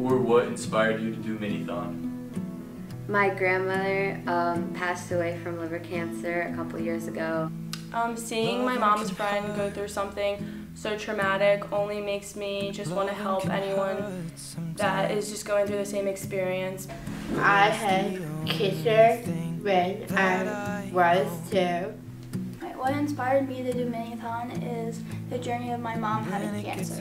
or what inspired you to do Minithon? My grandmother um, passed away from liver cancer a couple years ago. Um, seeing my mom's friend go through something so traumatic only makes me just want to help anyone that is just going through the same experience. I had cancer when I was two. What inspired me to do Minithon is the journey of my mom having cancer.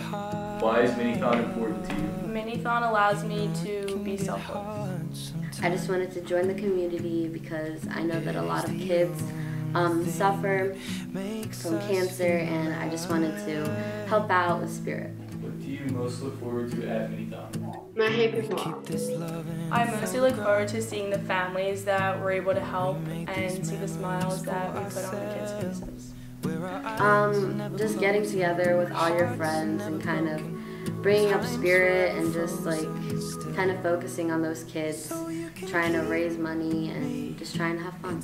Why is Minithon important to you? Minithon allows me to be selfless. I just wanted to join the community because I know that a lot of kids um, suffer from cancer and I just wanted to help out with spirit. What do you most look forward to at Minithon? My happy mom. I mostly look forward to seeing the families that we're able to help and see the smiles that we put on the kids' faces. Um, just getting together with all your friends and kind of bringing up spirit and just like kind of focusing on those kids, trying to raise money and just trying to have fun.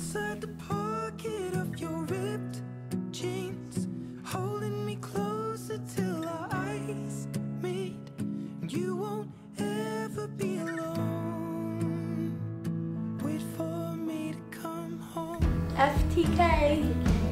FTK.